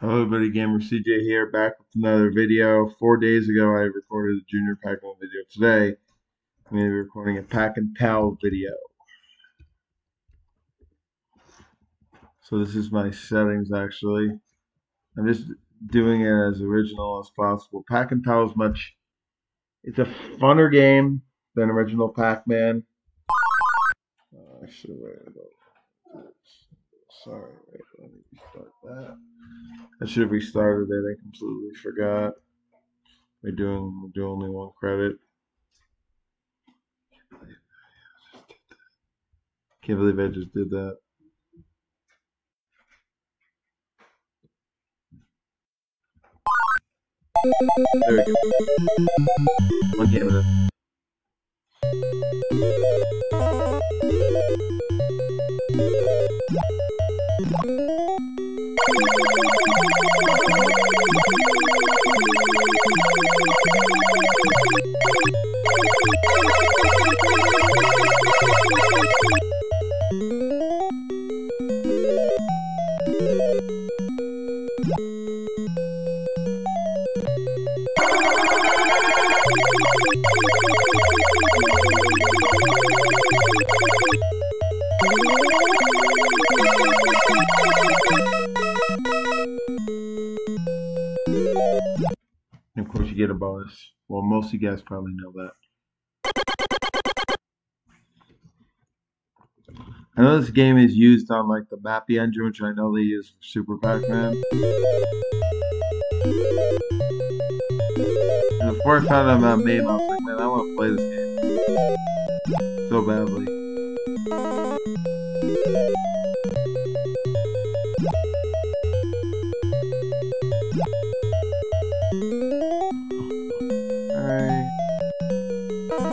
Hello everybody, Gamer CJ here, back with another video. Four days ago I recorded a Junior Pac-Man video. Today I'm going to be recording a Pac and Pal video. So this is my settings actually. I'm just doing it as original as possible. Pac and Pal is much, it's a funner game than original Pac-Man. Uh, actually, wait, sorry, let me restart that. I should have restarted it. I completely forgot. We're doing we're doing only one credit. Can't believe I just did that. There we go. One Thank you. And of course, you get a bonus. Well, most of you guys probably know that. I know this game is used on like the Mappy engine, which I know they use for Super Pac-Man. And before I found out about MAME, I was like, man, I want to play this game so badly. Dang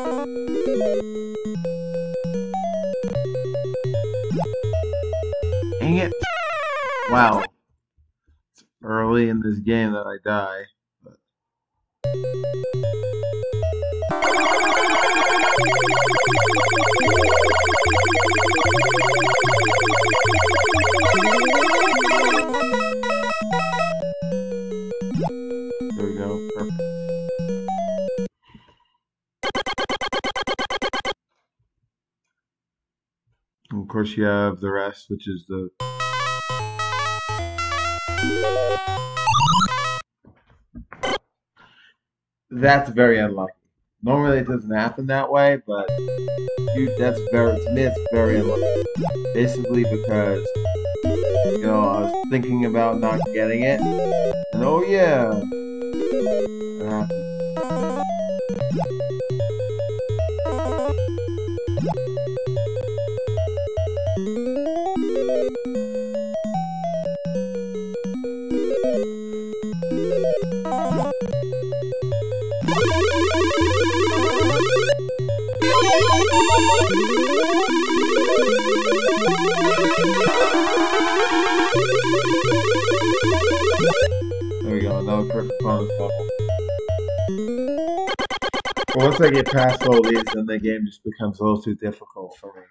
it. Wow. It's early in this game that I die. But... course, you have the rest, which is the. That's very unlucky. Normally, it doesn't happen that way, but you, that's very to me, it's very unlucky. Basically, because you know I was thinking about not getting it, and oh yeah. There we go, perfect. But once I get past all these, then the game just becomes a little too difficult for me.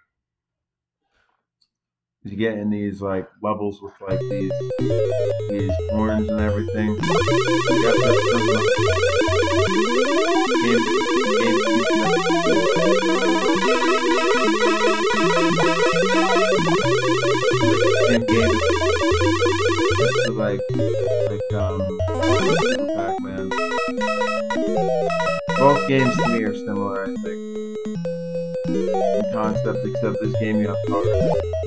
You get in these like levels with like these these horns and everything. To like like um Pac-Man. Both games to me are similar, I think. In concept, except this game you have cards.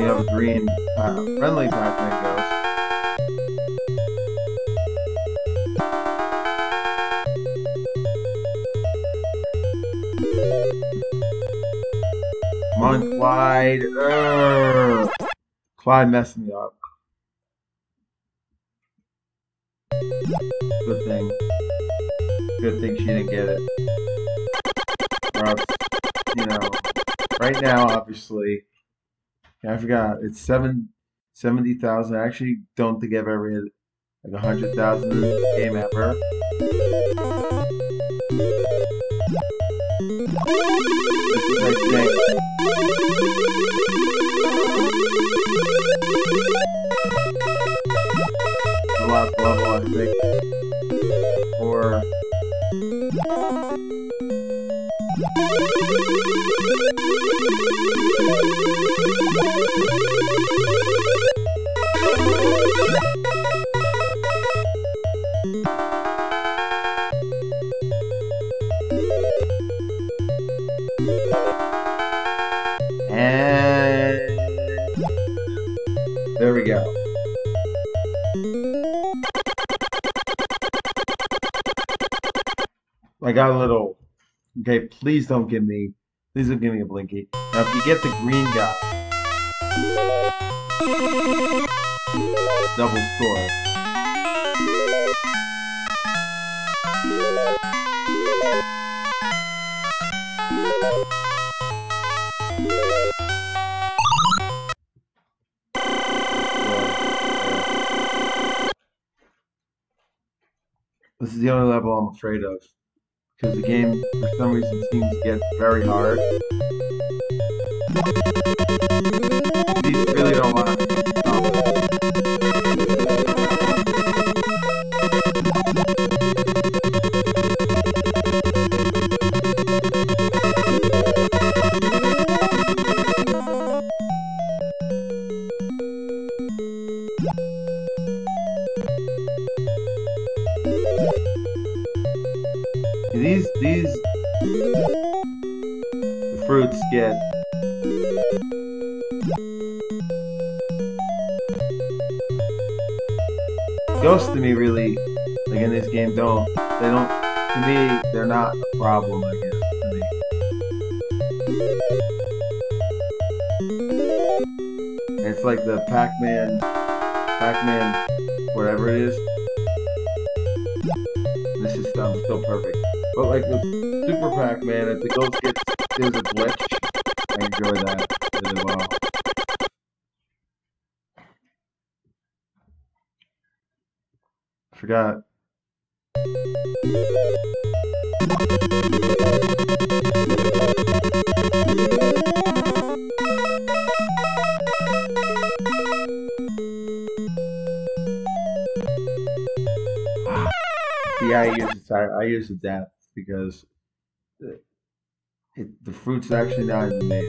Have a green uh, friendly Pac-Man ghost. Come on, Clyde. Urgh. Clyde me up. Good thing. Good thing she didn't get it. Or else, you know, right now, obviously, I forgot, it's seven, 70,000. I actually don't think I've ever hit like a 100,000 in this game ever. I got a little. Okay, please don't give me. Please don't give me a blinky. Now, if you get the green guy, double score. This is the only level I'm afraid of. Because the game, for some reason, seems to get very hard. These really don't want fruits get ghosts to me really like in this game don't they don't to me they're not a problem I guess to me. It's like the Pac-Man Pac-Man whatever it is. This is still perfect. But like with Super Pac-Man, if the ghost gets there's a glitch, I enjoy that really well. Forgot. Yeah, I use it. I, I use the depth because uh, it, the fruit's actually not even made.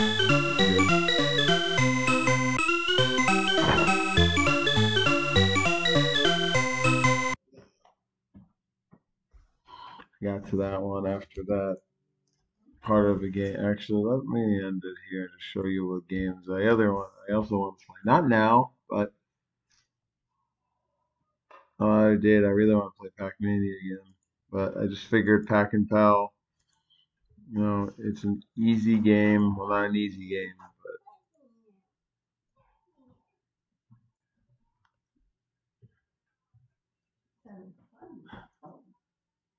to that one after that part of the game. Actually, let me end it here to show you what games I other one I also want to play. Not now, but I did. I really want to play Pac-Mania again, but I just figured Pac and Pal. You know, it's an easy game. Well, not an easy game,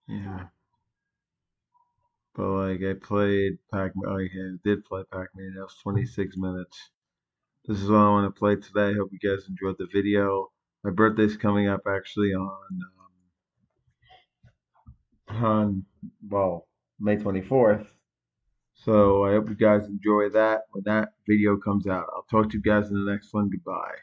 but yeah. But like I played Pac, like I did play Pac-Man. That was 26 minutes. This is what I want to play today. Hope you guys enjoyed the video. My birthday's coming up actually on um, on well May 24th. So I hope you guys enjoy that when that video comes out. I'll talk to you guys in the next one. Goodbye.